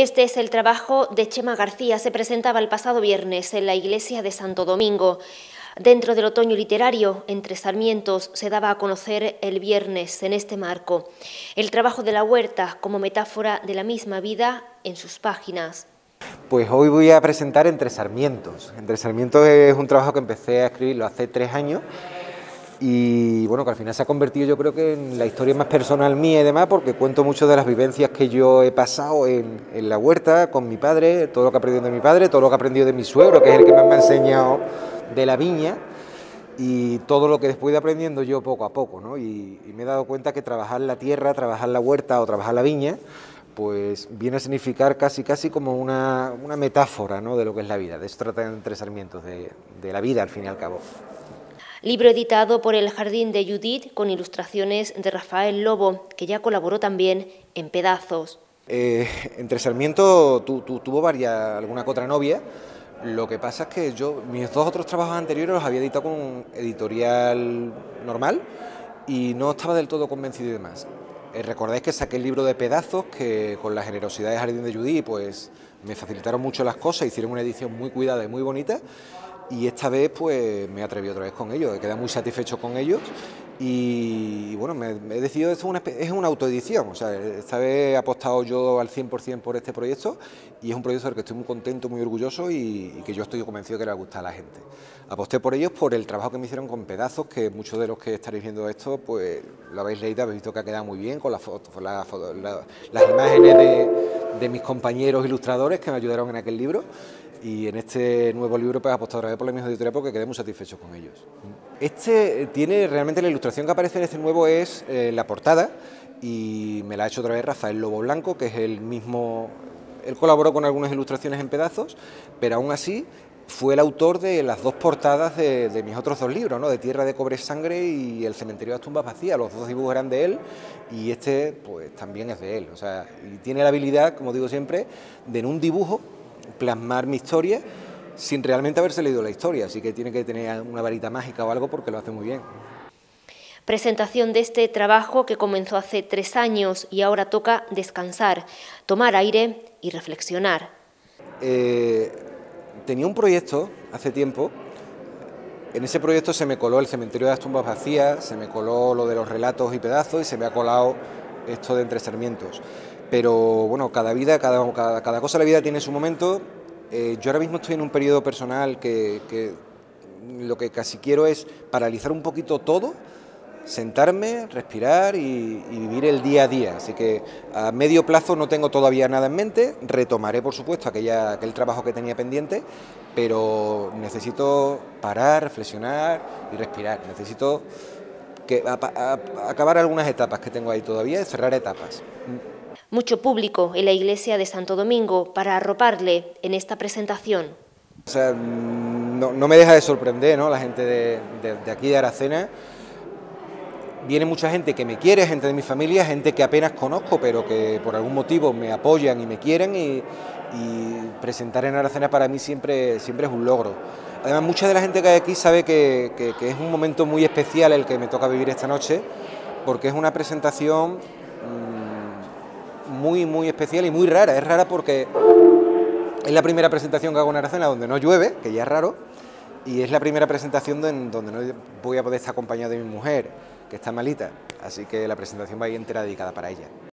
Este es el trabajo de Chema García. Se presentaba el pasado viernes en la iglesia de Santo Domingo. Dentro del otoño literario, entre Sarmientos, se daba a conocer el viernes en este marco el trabajo de la huerta como metáfora de la misma vida en sus páginas. Pues hoy voy a presentar Entre Sarmientos. Entre Sarmientos es un trabajo que empecé a escribirlo hace tres años y bueno, que al final se ha convertido yo creo que en la historia más personal mía y demás, porque cuento mucho de las vivencias que yo he pasado en, la huerta con mi padre, todo lo que he aprendido de mi padre, todo lo que he aprendido de mi suegro, que es el que más me ha enseñado de la viña, y todo lo que después de aprendiendo yo poco a poco, ¿no? Y, me he dado cuenta que trabajar la tierra, trabajar la huerta o trabajar la viña, pues viene a significar casi casi como una, metáfora ¿no? de lo que es la vida, de eso trata entre Sarmientos, de, de la vida al fin y al cabo libro editado por el Jardín de Judith con ilustraciones de Rafael Lobo, que ya colaboró también en Pedazos. Eh, entre Sarmiento tuvo varias, alguna que otra novia, lo que pasa es que yo, mis dos otros trabajos anteriores los había editado con editorial normal y no estaba del todo convencido y demás. Eh, recordáis que saqué el libro de pedazos, que con la generosidad de Jardín de Judith, pues me facilitaron mucho las cosas, hicieron una edición muy cuidada y muy bonita, y esta vez pues me atreví otra vez con ellos, he quedado muy satisfecho con ellos y, bueno, me, he decidido, es una, es una autoedición, esta vez he apostado yo al 100% por este proyecto y es un proyecto del que estoy muy contento, muy orgulloso y, que yo estoy convencido que le va a a la gente. Aposté por ellos por el trabajo que me hicieron con pedazos, que muchos de los que estaréis viendo esto, pues lo habéis leído, habéis visto que ha quedado muy bien con las fotos, las imágenes de, de mis compañeros ilustradores que me ayudaron en aquel libro y en este nuevo libro pues apostado otra vez por la misma editorial porque quedé muy satisfecho con ellos. Este tiene realmente la ilustración que aparece en este nuevo es eh, la portada y me la ha hecho otra vez Rafael Lobo Blanco, que es el mismo, él colaboró con algunas ilustraciones en pedazos, pero aún así fue el autor de las dos portadas de, mis otros dos libros, ¿no? de Tierra de Cobre Sangre y El Cementerio de las Tumbas Vacías. Los dos dibujos eran de él y este pues también es de él. O sea, y tiene la habilidad, como digo siempre, de en un dibujo plasmar mi historia sin realmente haberse leído la historia, así que tiene que tener una varita mágica o algo porque lo hace muy bien. Presentación de este trabajo que comenzó hace tres años y ahora toca descansar, tomar aire y reflexionar. Eh, tenía un proyecto hace tiempo, en ese proyecto se me coló el cementerio de las tumbas vacías, se me coló lo de los relatos y pedazos y se me ha colado esto de entre sarmientos pero bueno, cada vida, cada, cada, cosa de la vida tiene su momento. Eh, yo ahora mismo estoy en un periodo personal que, lo que casi quiero es paralizar un poquito todo, sentarme, respirar y, vivir el día a día. Así que a medio plazo no tengo todavía nada en mente, retomaré por supuesto aquella, aquel trabajo que tenía pendiente, pero necesito parar, reflexionar y respirar. Necesito que, acabar algunas etapas que tengo ahí todavía, cerrar etapas mucho público en la iglesia de Santo Domingo para arroparle en esta presentación. O sea, no, me deja de sorprender ¿no? la gente de, aquí de Aracena. Viene mucha gente que me quiere, gente de mi familia, gente que apenas conozco, pero que por algún motivo me apoyan y me quieren y, presentar en Aracena para mí siempre, siempre es un logro. Además, mucha de la gente que hay aquí sabe que, es un momento muy especial el que me toca vivir esta noche, porque es una presentación muy, muy especial y muy rara. Es rara porque es la primera presentación que hago en Aracena donde no llueve, que ya es raro, y es la primera presentación donde no voy a poder estar acompañado de mi mujer, que está malita. Así que la presentación va a ir entera dedicada para ella.